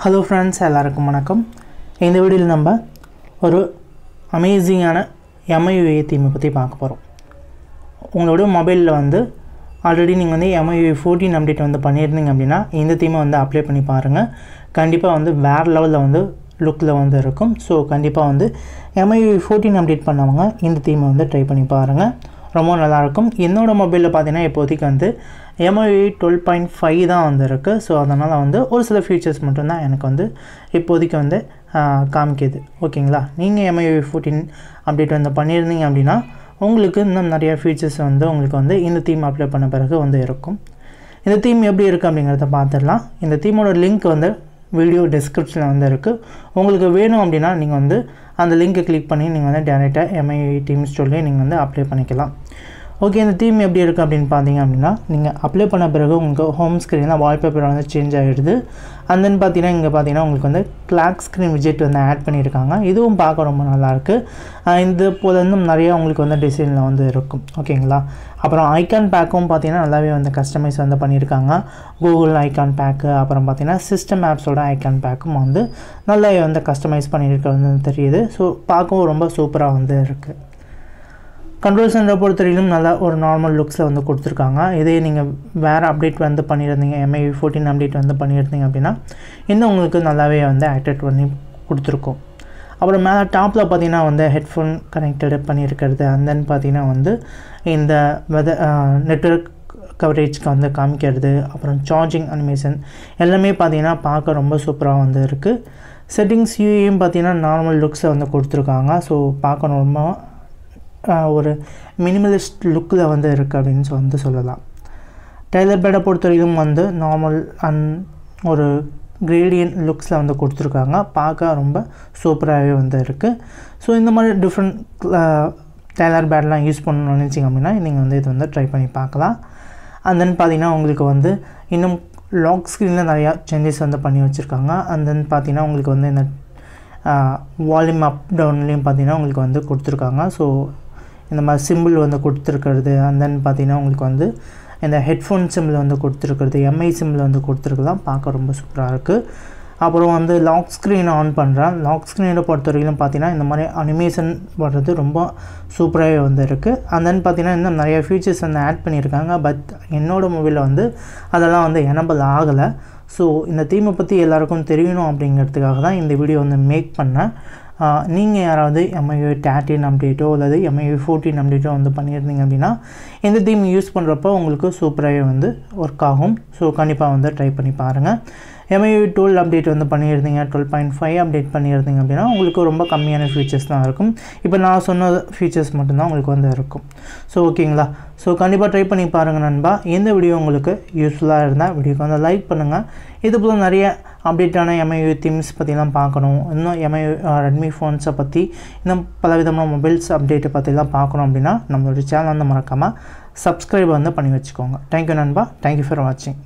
Hello friends எல்லாருக்கும் வணக்கம். இந்த வீடியோவில் நம்ம ஒரு அமேசிங்கான எம்ஐயுஏ தீமை பற்றி பார்க்க போகிறோம் உங்களோட மொபைலில் வந்து ஆல்ரெடி நீங்கள் வந்து எம்ஐயுஏ ஃபோர்டீன் அப்டேட் வந்து பண்ணியிருந்தீங்க அப்படின்னா இந்த தீமை வந்து அப்ளை பண்ணி பாருங்கள் கண்டிப்பாக வந்து வேறு லெவலில் வந்து லுக்கில் வந்து இருக்கும். ஸோ கண்டிப்பாக வந்து எம்ஐயுஏ ஃபோர்டீன் அப்டேட் பண்ணவங்க இந்த தீமை வந்து ட்ரை பண்ணி பாருங்கள் ரொம்ப நல்லாயிருக்கும். என்னோடய மொபைலில் பார்த்தீங்கன்னா இப்போதைக்கு வந்து எம்ஐ டுவெல் பாயிண்ட் ஃபைவ் தான் வந்துருக்கு. ஸோ அதனால் வந்து ஒரு சில ஃபீச்சர்ஸ் மட்டும்தான் எனக்கு வந்து இப்போதைக்கு வந்து காமிக்கிது. ஓகேங்களா? நீங்கள் எம்ஐ ஃபோர்டீன் அப்டேட் வந்து பண்ணியிருந்தீங்க அப்படின்னா உங்களுக்கு இன்னும் நிறையா ஃபீச்சர்ஸ் வந்து உங்களுக்கு வந்து இந்த தீம் அப்ளை பண்ண பிறகு வந்து இருக்கும். இந்த தீம் எப்படி இருக்குது அப்படிங்கிறத பார்த்துடலாம். இந்த தீமோட லிங்க் வந்து வீடியோ டிஸ்கிரிப்ஷனில் வந்து இருக்குது உங்களுக்கு வேணும் அப்படின்னா நீங்கள் வந்து அந்த லிங்க்கை கிளிக் பண்ணி நீங்கள் வந்து டேரெக்டாக எம்ஐ டீம் ஸ்டோர்லேயே நீங்கள் வந்து அப்ளை பண்ணிக்கலாம். ஓகே இந்த தீம் எப்படி இருக்குது அப்படின்னு பார்த்தீங்க அப்படின்னா நீங்கள் அப்ளை பண்ண பிறகு உங்களுக்கு ஹோம் ஸ்க்ரீனில் வால்பேப்பர் வந்து சேஞ்ச் ஆகிடுது அண்ட் தென் பார்த்தீங்கன்னா இங்கே பார்த்தீங்கன்னா உங்களுக்கு வந்து கிளாக் ஸ்க்ரீன் விஜெட் வந்து ஆட் பண்ணியிருக்காங்க. இதுவும் பார்க்க ரொம்ப நல்லாயிருக்கு இது போல இன்னும் நிறைய உங்களுக்கு வந்து டிசைனில் வந்து இருக்கும். ஓகேங்களா அப்புறம் ஐக்கான் பேக்கும் பார்த்தீங்கன்னா நல்லாவே வந்து கஸ்டமைஸ் வந்து பண்ணியிருக்காங்க. கூகுள் ஐக்கான் பேக்கு அப்புறம் பார்த்தீங்கன்னா சிஸ்டம் ஆப்ஸோட ஐக்கான் பேக்கும் வந்து நல்லாவே வந்து கஸ்டமைஸ் பண்ணியிருக்கிறது வந்து தெரியுது. ஸோ பார்க்கவும் ரொம்ப சூப்பராக வந்து இருக்குது கண்ட்ரோல் சென்டரை பொறுத்தவரையிலும் நல்லா ஒரு நார்மல் லுக்ஸில் வந்து கொடுத்துருக்காங்க. இதே நீங்கள் வேறு அப்டேட் வந்து பண்ணியிருந்தீங்க எம்ஐ ஃபோர்டீன் அப்டேட் வந்து பண்ணியிருந்தீங்க அப்படின்னா இன்னும் உங்களுக்கு நல்லாவே வந்து ஆக்டேட் பண்ணி கொடுத்துருக்கோம். அப்புறம் மேலே டாப்பில் பார்த்தீங்கன்னா வந்து ஹெட்ஃபோன் கனெக்டட் பண்ணியிருக்கிறது அண்ட் தென் பார்த்தீங்கன்னா வந்து இந்த வெத நெட்ஒர்க் கவரேஜ்க்கு வந்து காமிக்கிறது அப்புறம் சார்ஜிங் அனிமேஷன் எல்லாமே பார்த்தீங்கன்னா பார்க்க ரொம்ப சூப்பராக வந்து இருக்குது செட்டிங்ஸ் யூஏயும் பார்த்தீங்கன்னா நார்மல் லுக்ஸை வந்து கொடுத்துருக்காங்க. ஸோ பார்க்க ரொம்ப ஒரு மினிமலிஸ்ட் லுக்கில் வந்து இருக்குது அப்படின்னு வந்து சொல்லலாம். டெய்லர் பேடை பொறுத்தவரைக்கும் வந்து நார்மல் அன் ஒரு கிரேடியன் லுக்ஸில் வந்து கொடுத்துருக்காங்க. பார்க்க ரொம்ப சூப்பராகவே வந்து இருக்குது ஸோ இந்த மாதிரி டிஃப்ரெண்ட் டெய்லர் பேட்லாம் யூஸ் பண்ணணும்னு நினச்சிங்க அப்படின்னா நீங்கள் வந்து இது வந்து ட்ரை பண்ணி பார்க்கலாம். அண்ட் தென் பார்த்தீங்கன்னா உங்களுக்கு வந்து இன்னும் லாக் ஸ்க்ரீனில் நிறையா சேஞ்சஸ் வந்து பண்ணி வச்சுருக்காங்க. அண்ட் தென் பார்த்தீங்கன்னா உங்களுக்கு வந்து இந்த வால்யூம் அப் டவுன்லேயும் பார்த்தீங்கன்னா உங்களுக்கு வந்து கொடுத்துருக்காங்க. ஸோ இந்த மாதிரி சிம்பிள் வந்து கொடுத்துருக்கிறது. And then பார்த்தீங்கன்னா உங்களுக்கு வந்து இந்த ஹெட்ஃபோன் சிம்பிள் வந்து கொடுத்துருக்கிறது. எம்ஐ சிம்பிள் வந்து கொடுத்துருக்குலாம். பார்க்க ரொம்ப சூப்பராக இருக்குது அப்புறம் வந்து லாக் ஸ்க்ரீன் ஆன் பண்ணுறேன் லாக் ஸ்க்ரீனை பொறுத்த வரைக்கும் பார்த்தீங்கன்னா இந்த மாதிரி அனிமேஷன் பண்ணுறது ரொம்ப சூப்பராகவே வந்து இருக்குது அந்த then பார்த்தீங்கன்னா இன்னும் நிறைய ஃபீச்சர்ஸ் வந்து ஆட் பண்ணியிருக்காங்க. பட் என்னோடய மொபைலில் வந்து அதெல்லாம் வந்து எனபிள் ஆகலை. ஸோ இந்த தீமை பற்றி எல்லாருக்கும் தெரியணும் அப்படிங்கிறதுக்காக தான் இந்த வீடியோ வந்து மேக் பண்ணேன். நீங்கள் யாராவது எம்ஐயூ டேட்டின் அப்டேட்டோ அல்லது எம்ஐஓ ஃபோர்டீன் அப்டேட்டோ வந்து பண்ணியிருந்தீங்க அப்படின்னா இந்த தீம் யூஸ் பண்ணுறப்போ உங்களுக்கு சூப்பராகவே வந்து ஒர்க் ஆகும். ஸோ கண்டிப்பாக வந்து ட்ரை பண்ணி பாருங்கள் எம்ஐயூ டுவெல் அப்டேட் வந்து பண்ணியிருந்தீங்க டுவெல் பாயிண்ட் ஃபைவ் அப்டேட் பண்ணியிருந்தீங்க அப்படின்னா உங்களுக்கு ரொம்ப கம்மியான ஃபீச்சர்ஸ் தான் இருக்கும். இப்போ நான் சொன்ன ஃபீச்சர்ஸ் மட்டும்தான் உங்களுக்கு வந்து இருக்கும். ஸோ ஓகேங்களா ஸோ கண்டிப்பாக ட்ரை பண்ணி பாருங்கள் நண்பா. எந்த வீடியோ உங்களுக்கு யூஸ்ஃபுல்லாக இருந்தால் வீடியோக்கு வந்து லைக் பண்ணுங்கள் இது போல் நிறைய அப்டேட்டான எம்ஐயூ தீம்ஸ் பற்றிலாம் பார்க்கணும். இன்னும் எம்ஐயூ ரெட்மி ஃபோன்ஸை பற்றி இன்னும் பலவிதமான மொபைல்ஸ் அப்டேட்டை பற்றிலாம் பார்க்கணும் அப்படின்னா நம்மளோட சேனல் வந்து மறக்காமல் சப்ஸ்கிரைப் வந்து பண்ணி வச்சுக்கோங்க. தேங்க்யூ நண்பா. தேங்க்யூ ஃபார் வாட்சிங்